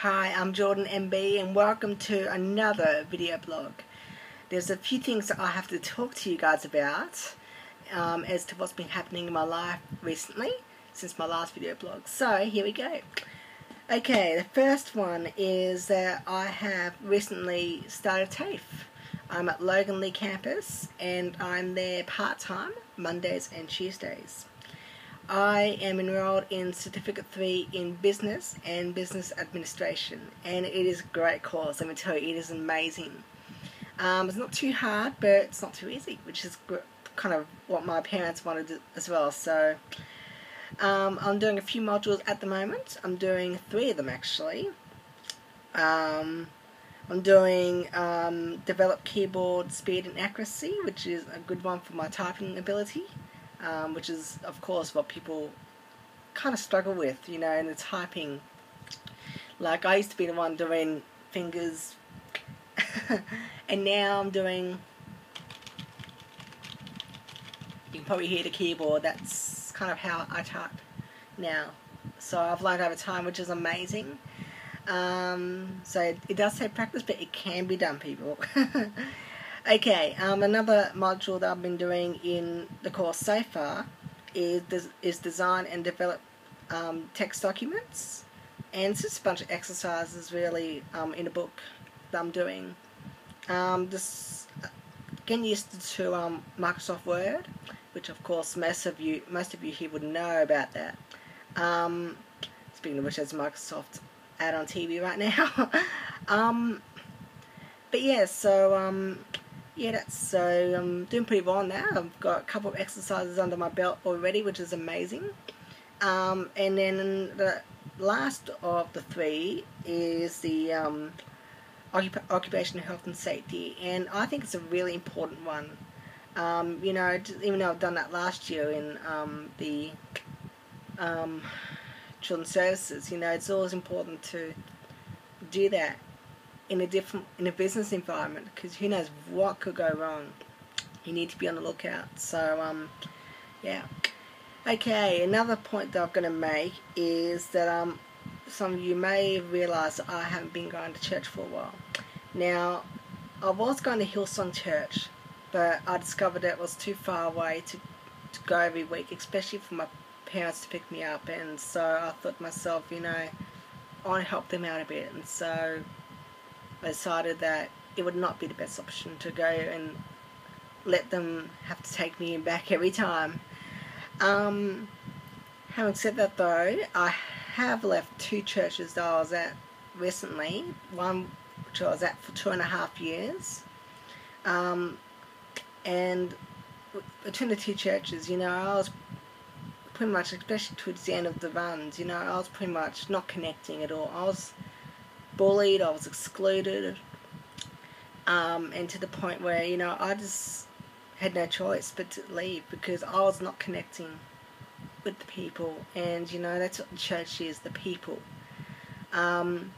Hi, I'm Jordan MB and welcome to another video blog. There's a few things that I have to talk to you guys about um, as to what's been happening in my life recently since my last video blog. So here we go. Okay, the first one is that I have recently started TAFE. I'm at Loganlea campus and I'm there part-time Mondays and Tuesdays. I am enrolled in Certificate 3 in Business and Business Administration and it is a great course, let me tell you, it is amazing. Um, it's not too hard but it's not too easy, which is kind of what my parents wanted as well. So um, I'm doing a few modules at the moment. I'm doing three of them actually. Um, I'm doing um, Develop Keyboard Speed and Accuracy, which is a good one for my typing ability um, which is of course what people kind of struggle with, you know, in the typing. Like I used to be the one doing fingers, and now I'm doing. You can probably hear the keyboard. That's kind of how I type now. So I've learned over time, which is amazing. Um, so it, it does take practice, but it can be done, people. Okay, um, another module that I've been doing in the course so far is, is design and develop um, text documents and it's just a bunch of exercises really um, in a book that I'm doing. Um, just getting used to um, Microsoft Word, which of course most of you most of you here would know about that. Um, speaking of which, there's Microsoft ad on TV right now. but yeah, so yeah, that's so I'm doing pretty well now. I've got a couple of exercises under my belt already, which is amazing. Um, and then the last of the three is the um, occup occupational health and safety, and I think it's a really important one. Um, you know, even though I've done that last year in um, the um, children's services, you know, it's always important to do that in a different in a business environment because who knows what could go wrong. You need to be on the lookout. So um yeah. Okay another point that I'm going to make is that um some of you may realise I haven't been going to church for a while. Now I was going to Hillsong Church but I discovered that it was too far away to, to go every week especially for my parents to pick me up. And so I thought to myself you know I want to help them out a bit. And so decided that it would not be the best option to go and let them have to take me back every time. Um, having said that though, I have left two churches that I was at recently. One which I was at for two and a half years. Um, and between the two churches, you know, I was pretty much, especially towards the end of the runs, you know, I was pretty much not connecting at all. I was bullied, I was excluded, um, and to the point where, you know, I just had no choice but to leave because I was not connecting with the people, and, you know, that's what the church is, the people. Um,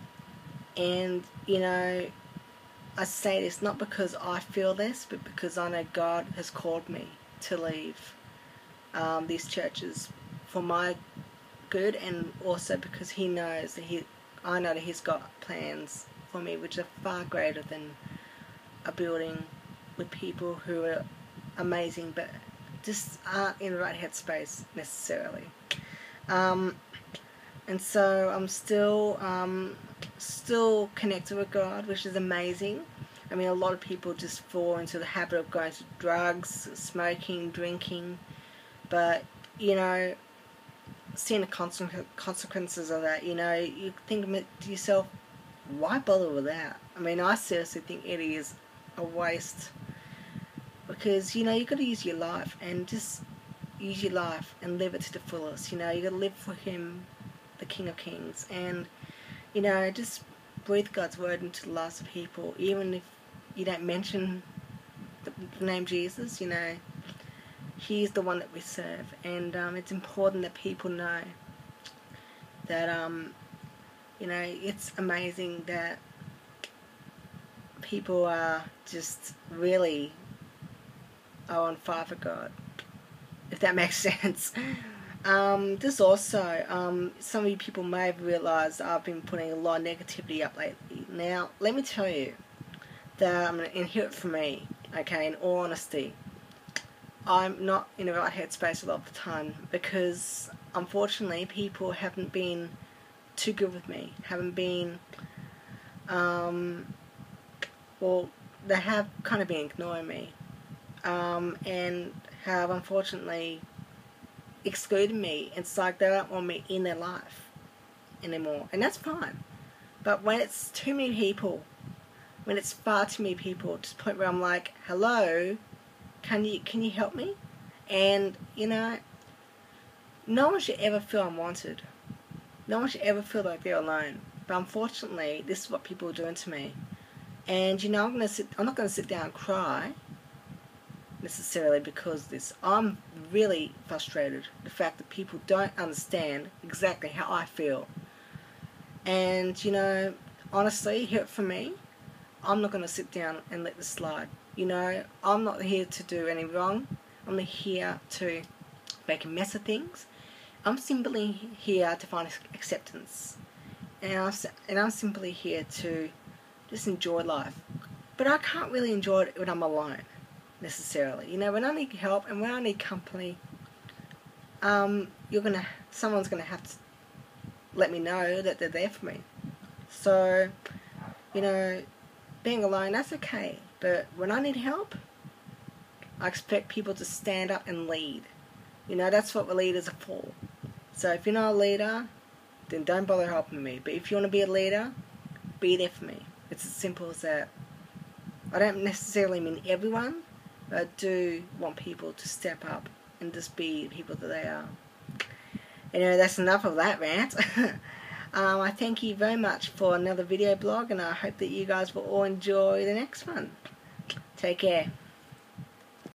and, you know, I say this not because I feel this, but because I know God has called me to leave um, these churches for my good and also because He knows that He I know that he's got plans for me which are far greater than a building with people who are amazing but just aren't in the right headspace necessarily. Um, and so I'm still um, still connected with God, which is amazing. I mean, a lot of people just fall into the habit of going to drugs, smoking, drinking, but you know, seeing the consequences of that, you know, you think to yourself, why bother with that? I mean, I seriously think it is a waste because, you know, you've got to use your life and just use your life and live it to the fullest. You know, you've got to live for Him, the King of Kings, and, you know, just breathe God's word into the lives of people, even if you don't mention the name Jesus, you know, He's the one that we serve, and um, it's important that people know that um, you know it's amazing that people are just really are on fire for God, if that makes sense. Um, this also, um, some of you people may have realised I've been putting a lot of negativity up lately. Now, let me tell you that I'm going to inherit from me, okay, in all honesty. I'm not in the right headspace a lot of the time because unfortunately people haven't been too good with me, haven't been, um, well, they have kind of been ignoring me um, and have unfortunately excluded me. It's like they don't want me in their life anymore, and that's fine. But when it's too many people, when it's far too many people, to the point where I'm like, "Hello, can you can you help me?" And you know, no one should ever feel unwanted. No one should ever feel like they're alone. But unfortunately, this is what people are doing to me. And you know, I'm gonna sit. I'm not gonna sit down and cry necessarily because this. I'm really frustrated. The fact that people don't understand exactly how I feel. And you know, honestly, here for me, I'm not gonna sit down and let this slide. You know, I'm not here to do any wrong. I'm here to make a mess of things. I'm simply here to find acceptance. And I'm, simply here to just enjoy life. But I can't really enjoy it when I'm alone, necessarily. You know, when I need help and when I need company, um, you're gonna, someone's gonna have to let me know that they're there for me. So, you know, being alone, that's okay. But when I need help, I expect people to stand up and lead. You know, that's what leaders are for. So if you're not a leader, then don't bother helping me. But if you want to be a leader, be there for me. It's as simple as that. I don't necessarily mean everyone, but I do want people to step up and just be the people that they are. Anyway, that's enough of that rant. um, I thank you very much for another video blog, and I hope that you guys will all enjoy the next one. Take care.